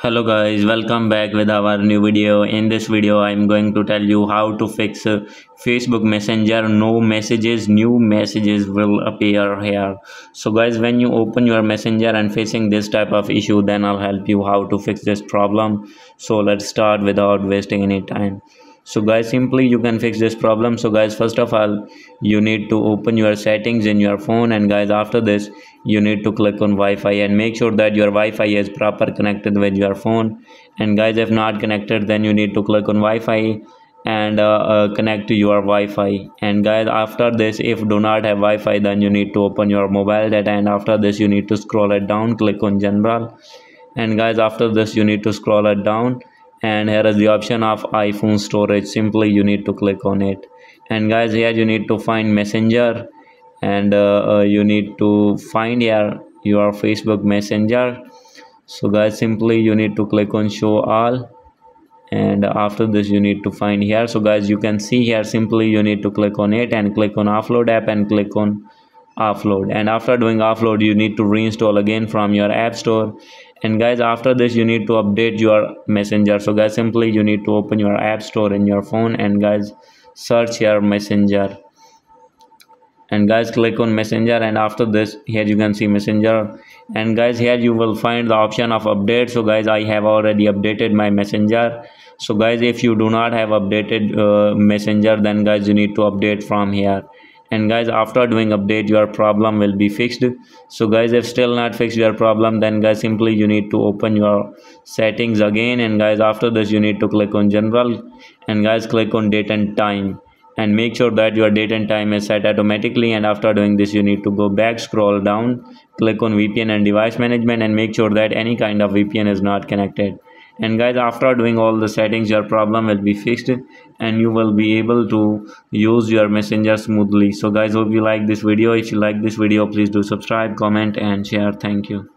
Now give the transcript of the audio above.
hello guys welcome back with our new video. In this video i'm going to tell you how to fix facebook messenger. No messages new messages will appear here. So guys when you open your messenger and facing this type of issue then i'll help you how to fix this problem. So let's start without wasting any time so guys simply you can fix this problem. So guys first of all you need to open your settings in your phone. And guys after this you need to click on wi-fi and make sure that your wi-fi is proper connected with your phone. And guys if not connected then you need to click on wi-fi and uh, uh, connect to your wi-fi. And guys after this if do not have wi-fi then you need to open your mobile data. And after this you need to scroll it down. Click on general. And guys after this you need to scroll it down and here is the option of iphone storage. Simply you need to click on it. And guys here you need to find messenger. And uh, uh, you need to find here your facebook messenger. So guys simply you need to click on show all. And after this you need to find here. So guys you can see here simply you need to click on it and click on offload app and click on offload. And after doing offload you need to reinstall again from your app store and guys after this you need to update your messenger. So guys simply you need to open your app store in your phone and guys search your messenger. And guys click on messenger and after this here you can see messenger. And guys here you will find the option of update. So guys i have already updated my messenger. So guys if you do not have updated uh, messenger then guys you need to update from here and guys after doing update your problem will be fixed. So guys if still not fixed your problem then guys simply you need to open your settings again. And guys after this you need to click on general. And guys click on date and time. And make sure that your date and time is set automatically. And after doing this you need to go back scroll down click on vpn and device management and make sure that any kind of vpn is not connected and guys after doing all the settings your problem will be fixed and you will be able to use your messenger smoothly. So guys hope you like this video. If you like this video please do subscribe comment and share. Thank you